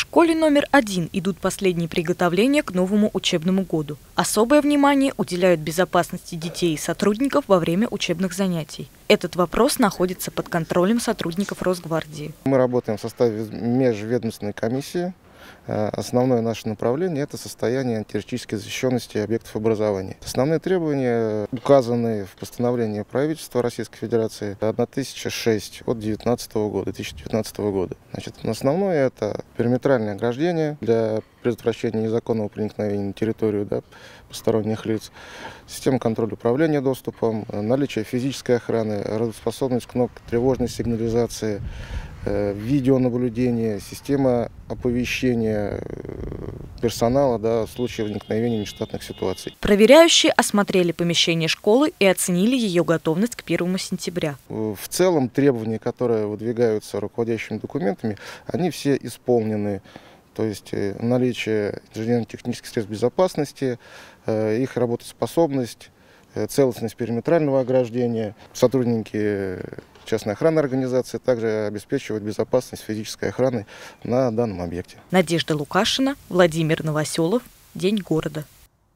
школе номер один идут последние приготовления к новому учебному году. Особое внимание уделяют безопасности детей и сотрудников во время учебных занятий. Этот вопрос находится под контролем сотрудников Росгвардии. Мы работаем в составе межведомственной комиссии основное наше направление – это состояние антитеррористической защищенности объектов образования. Основные требования указаны в постановлении правительства Российской Федерации 1006 от 19 года, 2019 года. Значит, основное – это периметральное ограждение для предотвращения незаконного проникновения на территорию да, посторонних лиц, система контроля управления доступом, наличие физической охраны, работоспособность кнопки тревожной сигнализации, Э, видеонаблюдение, система оповещения э, персонала да, в случае возникновения нештатных ситуаций. Проверяющие осмотрели помещение школы и оценили ее готовность к 1 сентября. В целом требования, которые выдвигаются руководящими документами, они все исполнены. То есть э, наличие инженерно-технических средств безопасности, их работоспособность, целостность периметрального ограждения. Сотрудники частная охранная организация также обеспечивает безопасность физической охраны на данном объекте. Надежда Лукашина, Владимир Новоселов. День города.